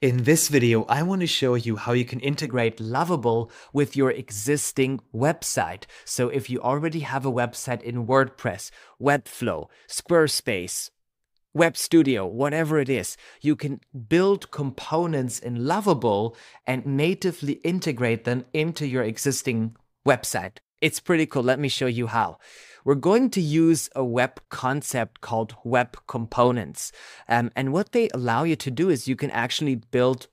In this video, I want to show you how you can integrate Lovable with your existing website. So if you already have a website in WordPress, Webflow, Squarespace, Web Studio, whatever it is, you can build components in Lovable and natively integrate them into your existing website. It's pretty cool. Let me show you how we're going to use a web concept called web components. Um, and what they allow you to do is you can actually build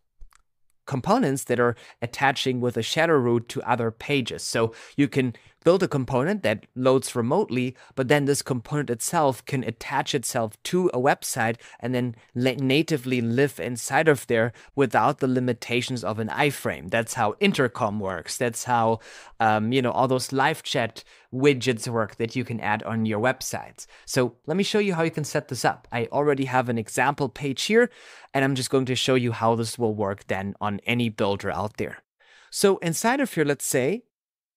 components that are attaching with a shadow root to other pages. So you can build a component that loads remotely, but then this component itself can attach itself to a website and then natively live inside of there without the limitations of an iframe. That's how intercom works. That's how, um, you know, all those live chat widgets work that you can add on your websites. So let me show you how you can set this up. I already have an example page here, and I'm just going to show you how this will work then on any builder out there. So inside of here, let's say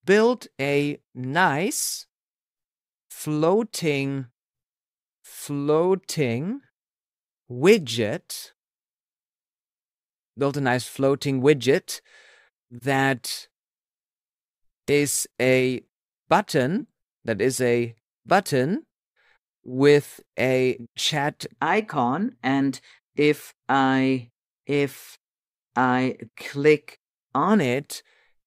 build a nice floating floating widget build a nice floating widget that is a button that is a button with a chat icon. And if i if i click on it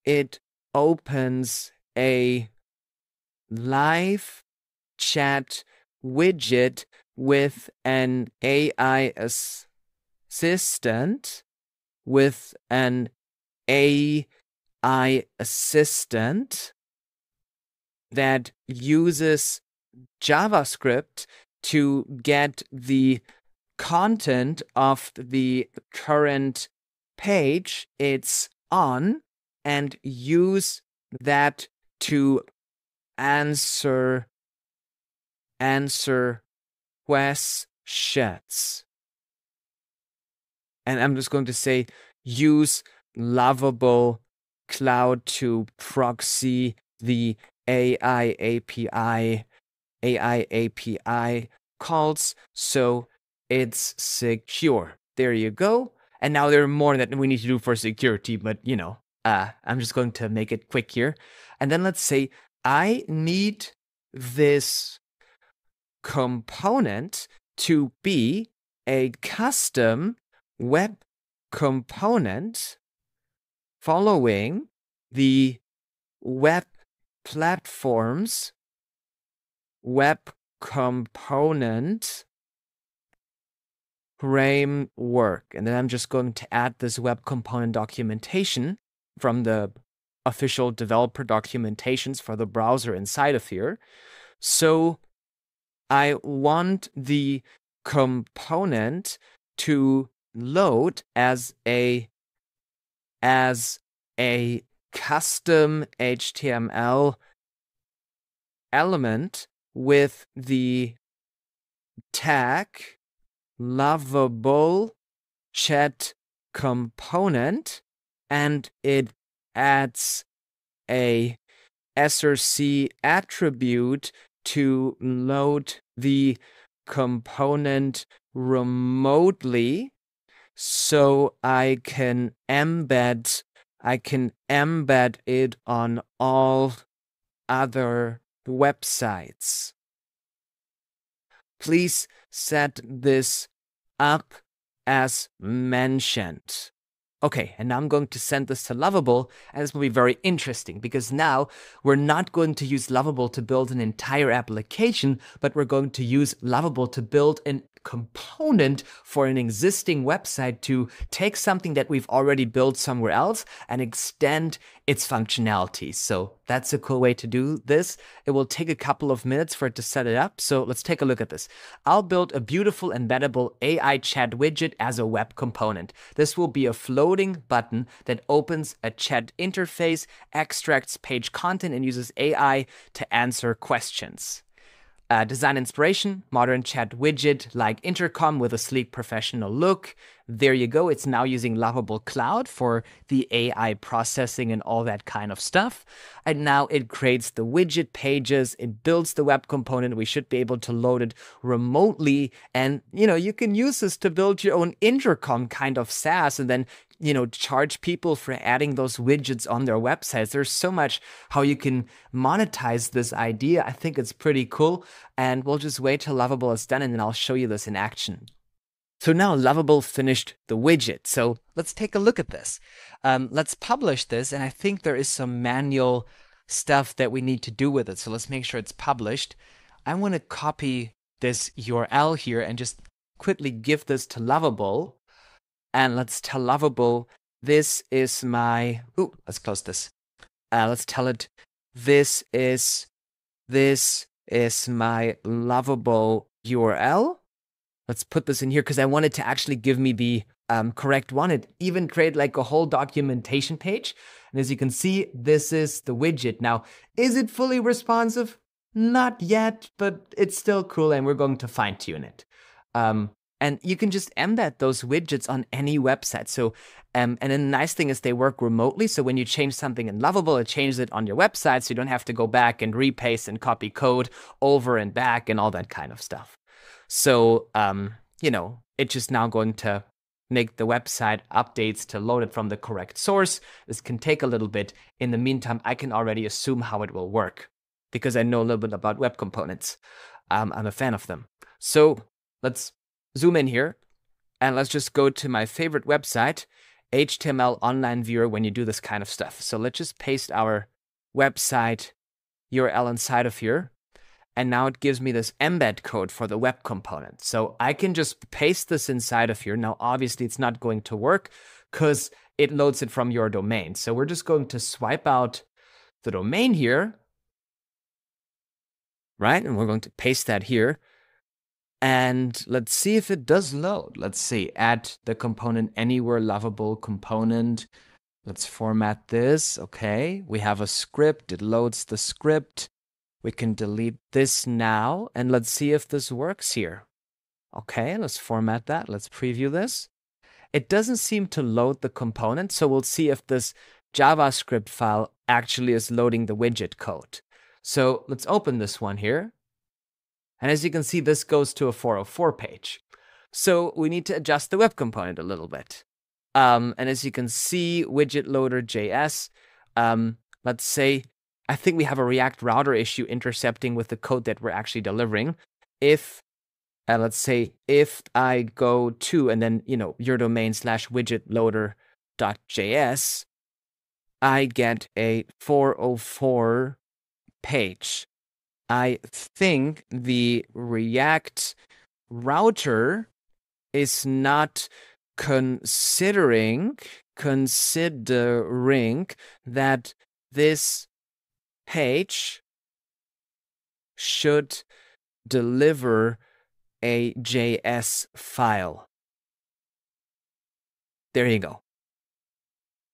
it opens a live chat widget with an AI assistant, with an AI assistant that uses JavaScript to get the content of the current page it's on and use that to answer answer questions. And I'm just going to say use lovable cloud to proxy the AI API AI API calls so it's secure. There you go. And now there are more that we need to do for security, but you know, uh, I'm just going to make it quick here. And then let's say I need this component to be a custom web component following the web platforms web component framework. And then I'm just going to add this web component documentation from the official developer documentations for the browser inside of here. So I want the component to load as a as a custom HTML element with the tag lovable chat component and it adds a src attribute to load the component remotely so I can embed I can embed it on all other websites. Please set this up as mentioned. Okay, and now I'm going to send this to Lovable, and this will be very interesting because now we're not going to use Lovable to build an entire application, but we're going to use Lovable to build an component for an existing website to take something that we've already built somewhere else and extend its functionality. So that's a cool way to do this. It will take a couple of minutes for it to set it up. So let's take a look at this. I'll build a beautiful embeddable AI chat widget as a web component. This will be a floating button that opens a chat interface, extracts page content, and uses AI to answer questions. Uh, design inspiration, modern chat widget like intercom with a sleek professional look. there you go. It's now using Lovable Cloud for the AI processing and all that kind of stuff. And now it creates the widget pages, it builds the web component. We should be able to load it remotely. And, you know, you can use this to build your own intercom kind of SaaS and then you know charge people for adding those widgets on their websites there's so much how you can monetize this idea i think it's pretty cool and we'll just wait till lovable is done and then i'll show you this in action so now Lovable finished the widget. So let's take a look at this. Um, let's publish this. And I think there is some manual stuff that we need to do with it. So let's make sure it's published. I want to copy this URL here and just quickly give this to Lovable. And let's tell Lovable, this is my, ooh, let's close this. Uh, let's tell it, this is, this is my Lovable URL let's put this in here because I wanted to actually give me the um, correct one. It even created like a whole documentation page. And as you can see, this is the widget. Now, is it fully responsive? Not yet, but it's still cool and we're going to fine tune it. Um, and you can just embed those widgets on any website. So, um, and then the nice thing is they work remotely. So when you change something in Lovable, it changes it on your website. So you don't have to go back and repaste and copy code over and back and all that kind of stuff. So, um, you know, it's just now going to make the website updates to load it from the correct source. This can take a little bit. In the meantime, I can already assume how it will work because I know a little bit about web components. Um, I'm a fan of them. So let's zoom in here and let's just go to my favorite website, HTML Online Viewer, when you do this kind of stuff. So let's just paste our website URL inside of here and now it gives me this embed code for the web component. So I can just paste this inside of here. Now, obviously, it's not going to work because it loads it from your domain. So we're just going to swipe out the domain here, right? And we're going to paste that here. And let's see if it does load. Let's see, add the component anywhere lovable component. Let's format this. Okay, we have a script. It loads the script. We can delete this now and let's see if this works here. Okay, let's format that. Let's preview this. It doesn't seem to load the component, so we'll see if this JavaScript file actually is loading the widget code. So let's open this one here. And as you can see, this goes to a 404 page. So we need to adjust the web component a little bit. Um, and as you can see, widget loader JS, um, let's say I think we have a React router issue intercepting with the code that we're actually delivering. If, uh, let's say, if I go to and then, you know, your domain slash widget loader dot JS, I get a 404 page. I think the React router is not considering considering that this page should deliver a JS file. There you go.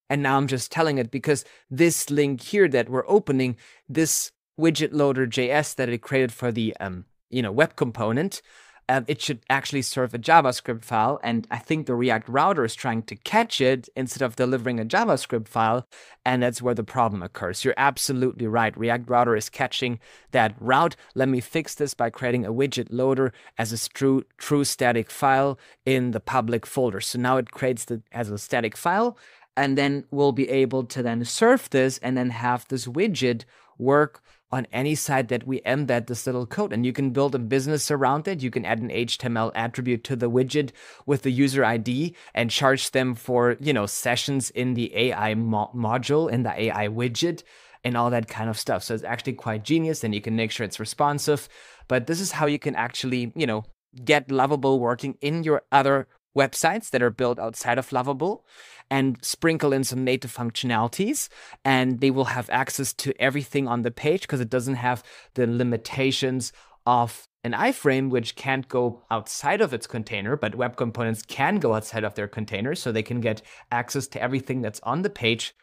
And now I'm just telling it because this link here that we're opening, this widget loader JS that it created for the um, you know web component, um, it should actually serve a JavaScript file. And I think the React router is trying to catch it instead of delivering a JavaScript file. And that's where the problem occurs. You're absolutely right. React router is catching that route. Let me fix this by creating a widget loader as a true, true static file in the public folder. So now it creates the as a static file. And then we'll be able to then serve this and then have this widget work on any site that we embed this little code. And you can build a business around it. You can add an HTML attribute to the widget with the user ID and charge them for, you know, sessions in the AI mo- module, in the AI widget, and all that kind of stuff. So it's actually quite genius. And you can make sure it's responsive. But this is how you can actually, you know, get Lovable working in your other websites that are built outside of Lovable and sprinkle in some native functionalities and they will have access to everything on the page because it doesn't have the limitations of an iframe which can't go outside of its container but web components can go outside of their container so they can get access to everything that's on the page.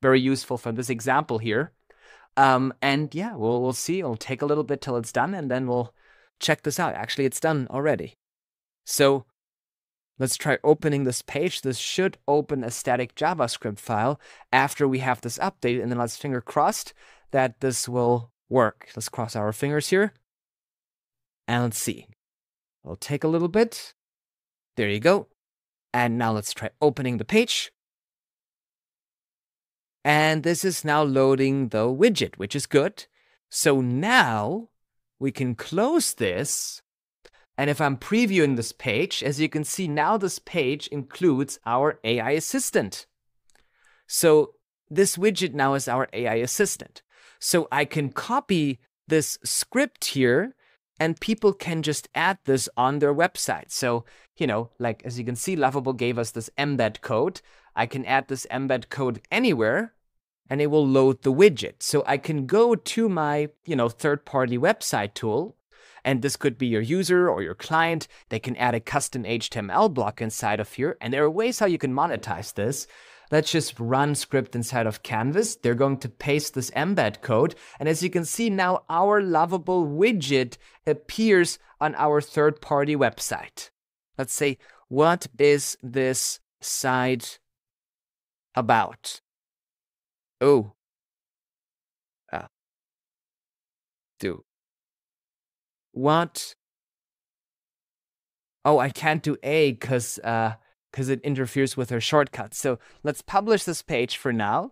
Very useful for this example here. Um, and yeah we'll, we'll see. It'll take a little bit till it's done and then we'll check this out. Actually it's done already. So Let's try opening this page. This should open a static JavaScript file after we have this updated. And then let's finger crossed that this will work. Let's cross our fingers here. And let's see. It'll take a little bit. There you go. And now let's try opening the page. And this is now loading the widget, which is good. So now we can close this and if I'm previewing this page, as you can see now this page includes our AI assistant. So this widget now is our AI assistant. So I can copy this script here and people can just add this on their website. So, you know, like as you can see, Lovable gave us this embed code. I can add this embed code anywhere and it will load the widget. So I can go to my, you know, third party website tool and this could be your user or your client. They can add a custom HTML block inside of here. And there are ways how you can monetize this. Let's just run script inside of Canvas. They're going to paste this embed code. And as you can see now, our lovable widget appears on our third party website. Let's say, what is this site about? Oh. Uh, do what? Oh, I can't do A because uh, cause it interferes with her shortcuts. So let's publish this page for now.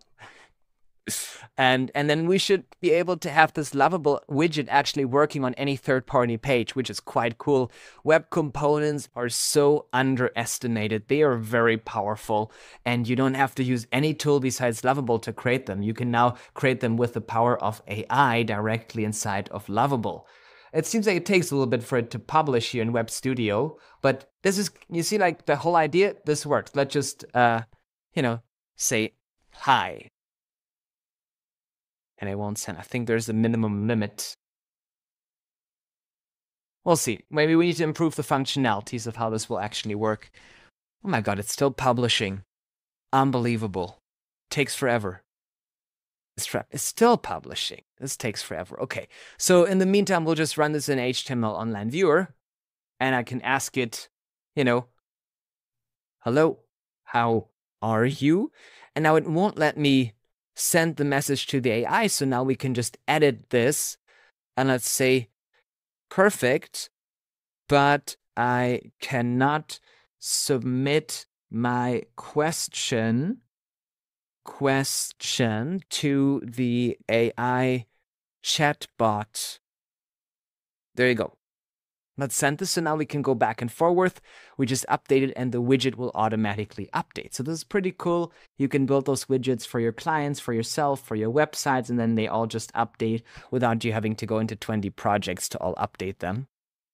And and then we should be able to have this lovable widget actually working on any third-party page, which is quite cool. Web components are so underestimated. They are very powerful, and you don't have to use any tool besides Lovable to create them. You can now create them with the power of AI directly inside of Lovable. It seems like it takes a little bit for it to publish here in Web Studio, but this is, you see, like the whole idea, this works. Let's just, uh, you know, say hi. And it won't send, I think there's a minimum limit. We'll see. Maybe we need to improve the functionalities of how this will actually work. Oh my god, it's still publishing. Unbelievable. Takes forever. It's still publishing. This takes forever. Okay, so in the meantime, we'll just run this in HTML online viewer, and I can ask it, you know, hello, how are you? And now it won't let me send the message to the AI, so now we can just edit this, and let's say, perfect, but I cannot submit my question question to the AI chatbot. There you go. Let's send this so now we can go back and forth. We just update it and the widget will automatically update. So this is pretty cool. You can build those widgets for your clients, for yourself, for your websites, and then they all just update without you having to go into 20 projects to all update them.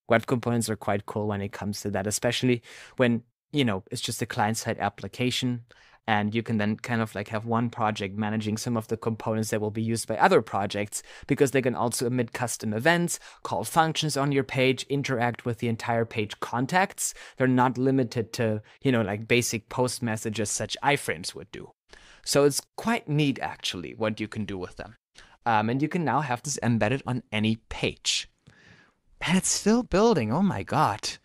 Web components are quite cool when it comes to that, especially when, you know, it's just a client side application and you can then kind of like have one project managing some of the components that will be used by other projects because they can also emit custom events, call functions on your page, interact with the entire page contacts. They're not limited to, you know, like basic post messages such iframes would do. So it's quite neat actually what you can do with them. Um, and you can now have this embedded on any page. And it's still building. Oh my god.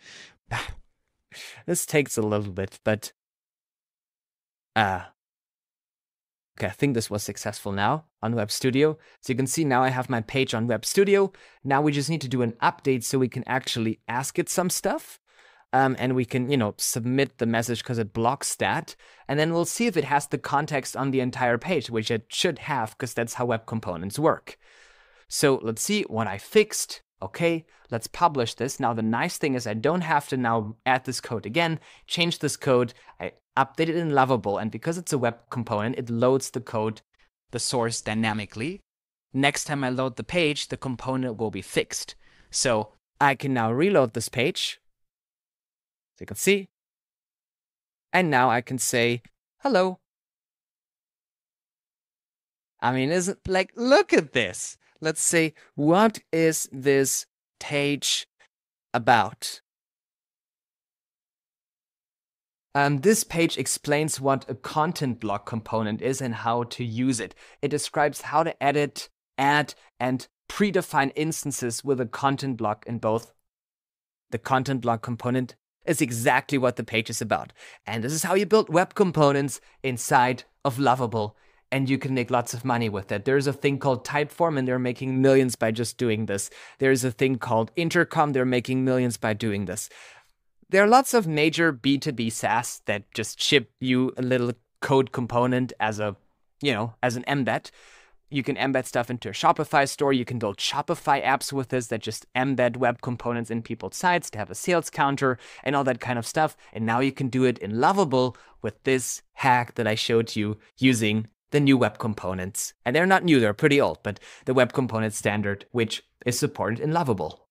this takes a little bit, but uh, okay, I think this was successful now on Web Studio. So you can see now I have my page on Web Studio. Now we just need to do an update so we can actually ask it some stuff. Um, and we can, you know, submit the message because it blocks that. And then we'll see if it has the context on the entire page, which it should have because that's how web components work. So let's see what I fixed. Okay, let's publish this. Now, the nice thing is I don't have to now add this code again, change this code. I update it in Lovable, and because it's a web component, it loads the code, the source dynamically. Next time I load the page, the component will be fixed. So I can now reload this page, as you can see. And now I can say, hello. I mean, is it like, look at this let's say, what is this page about? Um, this page explains what a content block component is and how to use it. It describes how to edit, add, and predefine instances with a content block in both the content block component is exactly what the page is about. And this is how you build web components inside of Lovable. And you can make lots of money with it. There's a thing called Typeform, and they're making millions by just doing this. There's a thing called Intercom, they're making millions by doing this. There are lots of major B2B SaaS that just ship you a little code component as a, you know, as an embed. You can embed stuff into a Shopify store. You can build Shopify apps with this that just embed web components in people's sites to have a sales counter and all that kind of stuff. And now you can do it in Lovable with this hack that I showed you using the new web components. And they're not new, they're pretty old, but the web component standard, which is supported in Lovable.